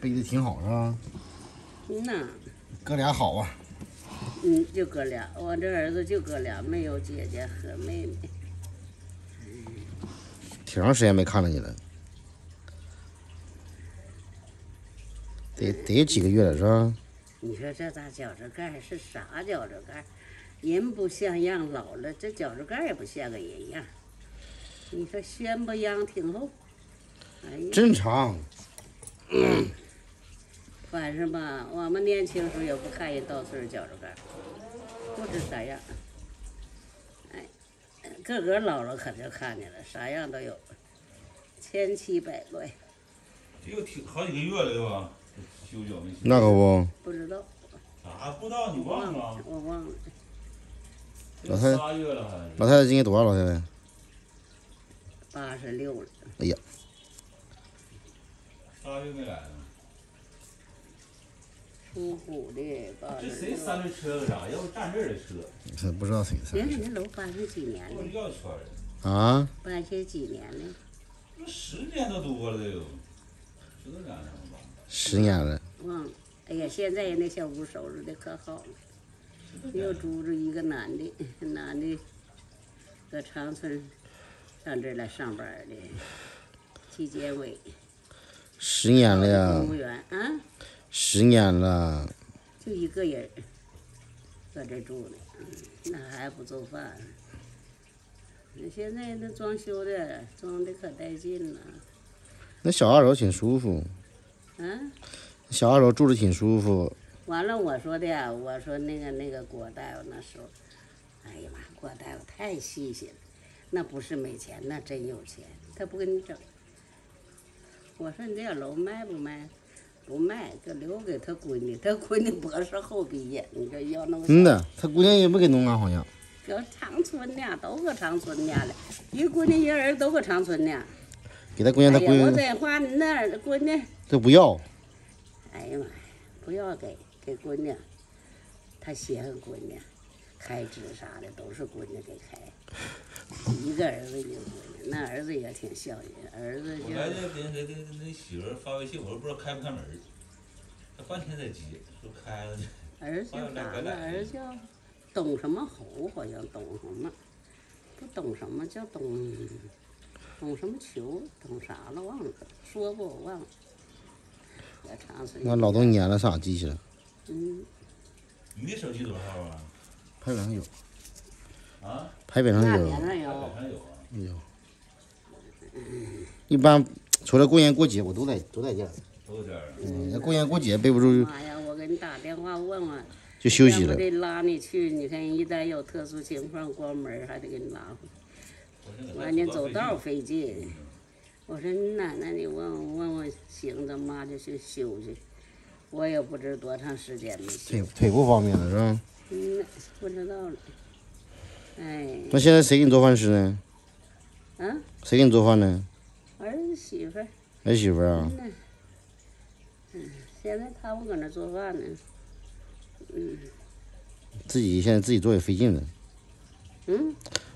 背的挺好是吧？嗯呐，哥俩好啊。嗯，就哥俩，我这儿子就哥俩，没有姐姐和妹妹。挺长时间没看着你了，得得几个月了是吧？你说这大脚趾盖是啥脚趾盖？人不像样，老了这脚趾盖也不像个人样。你说宣不秧挺厚，哎呀，正常。反正吧，我们年轻时候也不看人到岁儿脚趾盖儿，不知啥样。哎，个个老了可就看见了，啥样都有，千奇百怪，这有挺好几个月了对吧？修脚没修？那可不，不知道，啥不知道？你忘了？我忘了，老太仨月了还？老太太今年多少？老太太？八十六了。哎呀，仨月没来呢。属虎的八这。谁三轮车干啥？要不站这儿的车，不知道谁人谁家那楼搬是几年了？要圈儿的，啊？搬些几年了？那十年都多了都有，十多年了吧？十年了，忘了。哎呀，现在那小屋收拾的可好了，又住着一个男的，男的搁长春上这儿来上班的，纪检委，十年了呀公，务员啊，十年了。就一个人儿搁这住呢，嗯那还不做饭。那现在那装修的装的可带劲了，那小二楼挺舒服，啊。小二楼住着挺舒服。完了，我说的呀，我说那个那个郭大夫那时候，哎呀妈，郭大夫太细心了，那不是没钱，那真有钱，他不跟你整。我说你这小楼卖不卖？不卖，就留给他闺女，他闺女博士后毕业，你说要弄啥嗯的，他姑娘也不给弄啊，好像。搁长春呢，都搁长春呢了，一闺女一儿子都搁长春呢。给他姑娘，他哎呀，我闺女真话，你那儿闺女。这不要。哎呀妈呀，不要给给闺女，他稀罕闺女，开支啥的都是闺女给开。一个儿子一个闺女，那儿子也挺孝顺，儿子我来就这给给给给那媳妇儿发微信，我都不知道开不开门儿，他半天才接，说开了呢。儿子叫啥了？儿子叫懂什么猴，好像懂什么，不懂什么叫懂懂什么球，懂啥了忘了，说过我忘了。那老多年了，上哪记起来？嗯，你的手机多少号啊？牌匾上有，啊？牌匾上有牌匾。上海有。上有啊。有。一般除了过年过节，我都在都在这儿。都在这儿啊。嗯，那过年过节背不住妈呀！我给你打电话问问，就休息了。得拉你去，你看一旦有特殊情况关门还得给你拉回去，完你走道费劲。我说你奶奶，你问问问问行，咱妈就去休息。我也不知多长时间没腿休，腿不方便了是吧？嗯，不知道了。哎，那现在谁给你做饭吃呢？啊，谁给你做饭呢？儿子媳妇儿，儿媳妇儿啊嗯。现在他们搁那做饭呢。嗯自己现在自己做也费劲了。嗯。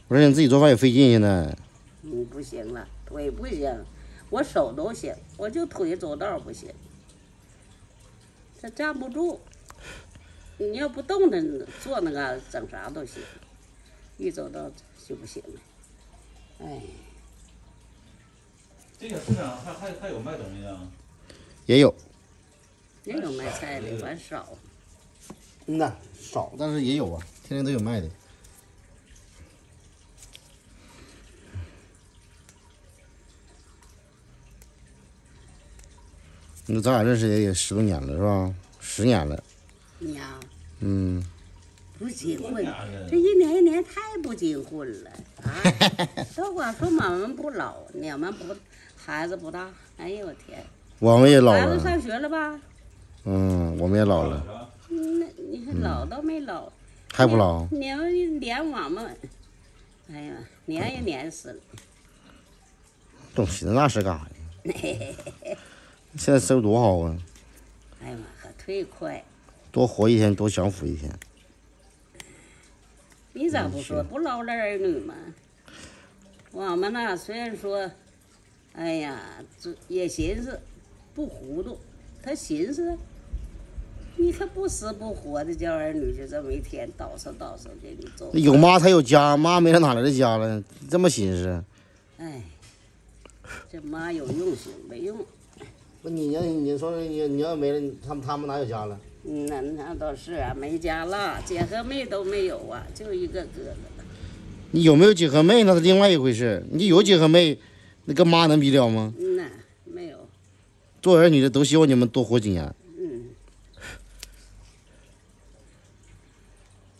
我说你自己做饭也费劲，现在。嗯，不行了，腿不行，我手都行，我就腿走道不行，这站不住。你要不动弹，坐那嘎整啥都行，一走到就不行了。哎，这个市场还还还有卖东西的？也有。也有卖菜的，反少。嗯呐，少，但是也有啊，天天都有卖的。那咱俩认识也有十多年了，是吧？十年了。你呀，嗯，不结婚这一年一年太不结婚了啊！都光说我们不老，你们不孩子不大。哎呦我天，我们也老了。孩子上学了吧？嗯，我们也老了，嗯那你看老倒没老。还不老。你们连我们，哎呀，撵也撵死了。东西那是干啥呀？现在生活多好啊，哎呀妈，可忒快！多活一天多享福一天。你咋不说不捞了儿女吗？我们呐，虽然说，哎呀，这也寻思不糊涂，他寻思，你可不死不活的，叫儿女就这么一天倒饬倒饬给你做。有妈才有家，妈没了哪来的家了？这么寻思？哎，这妈有用行没用？不，你要你说你你要没了，他们他们哪有家了？嗯，那那倒是啊，没家了，姐和妹都没有啊，就一个哥哥。你有没有姐和妹那是另外一回事。你有姐和妹，那跟妈能比了吗？嗯呐，没有。做儿女的都希望你们多活几年。嗯，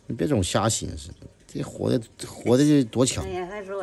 你别总瞎寻思，这活的活的就多强哎。呀，还说。